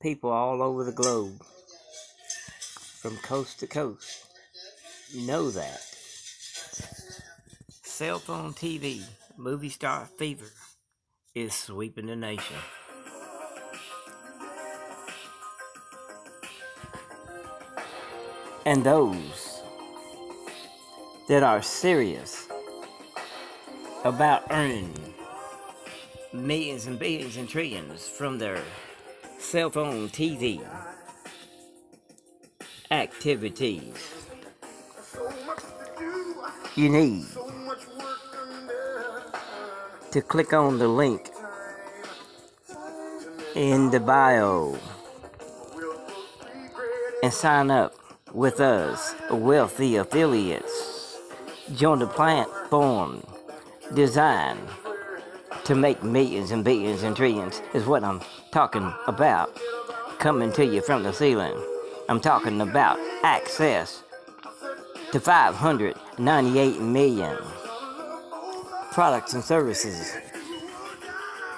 people all over the globe, from coast to coast. Know that. Cell phone TV, movie star fever is sweeping the nation. And those that are serious about earning millions and billions and trillions from their cell phone TV activities. You need to click on the link in the bio and sign up with us, wealthy affiliates. Join the Plant platform designed to make millions and billions and trillions, is what I'm talking about. Coming to you from the ceiling. I'm talking about access to 598 million products and services.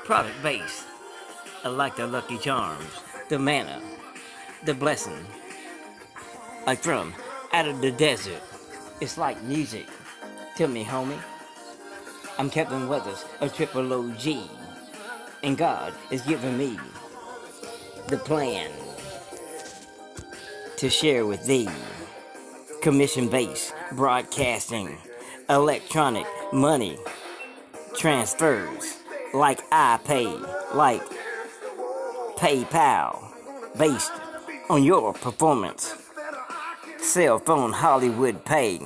Product based, I like the Lucky Charms, the manna, the blessing, like from out of the desert. It's like music. Tell me, homie. I'm Kevin Weathers of Triple OG. And God is giving me the plan to share with thee. Commission based broadcasting, electronic money transfers like iPay, like PayPal, based on your performance cell phone Hollywood pay,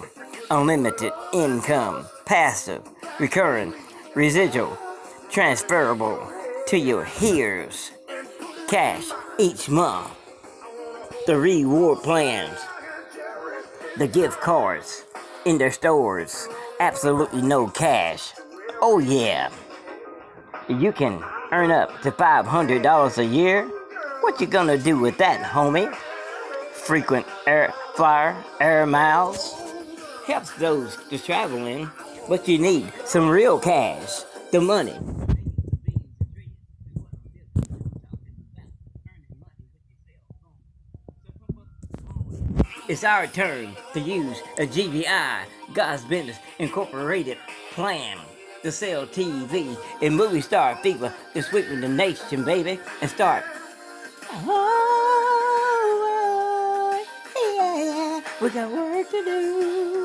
unlimited income, passive, recurring, residual, transferable to your hears, cash each month, the reward plans, the gift cards in their stores, absolutely no cash. Oh yeah, you can earn up to $500 a year. What you gonna do with that, homie? Frequent air flyer, air miles. Helps those just traveling, but you need some real cash, the money. It's our turn to use a GBI, God's Business Incorporated plan to sell TV and movie star fever to sweep the nation, baby, and start. Oh, oh yeah, yeah. We got work to do.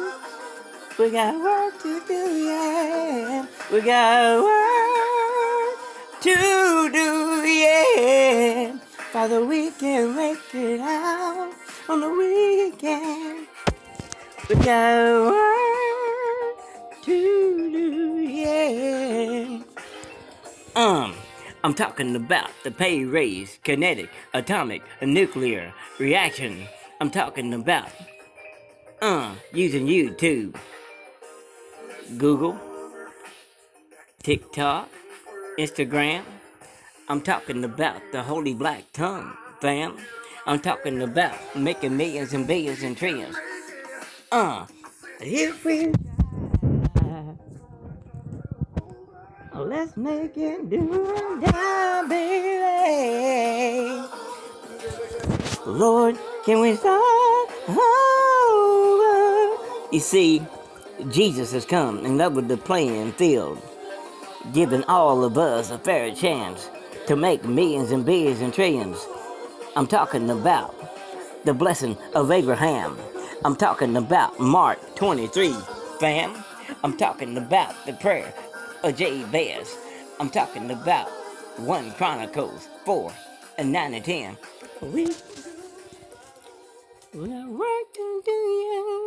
We got work to do, yeah. We got work to do, yeah. Father, we can make it out on the weekend. We got work to do, yeah. Um, I'm talking about the pay raise, kinetic, atomic, nuclear reaction. I'm talking about uh, using YouTube, Google, TikTok, Instagram. I'm talking about the holy black tongue, fam. I'm talking about making millions and billions and trillions. Uh, if we let's make it do and die, baby. Lord, can we start? over? You see, Jesus has come and leveled the playing field, giving all of us a fair chance to make millions and billions and trillions. I'm talking about the blessing of Abraham. I'm talking about Mark 23, fam. I'm talking about the prayer of Jabez. I'm talking about 1 Chronicles 4 and 9 and 10. We, we are working to you.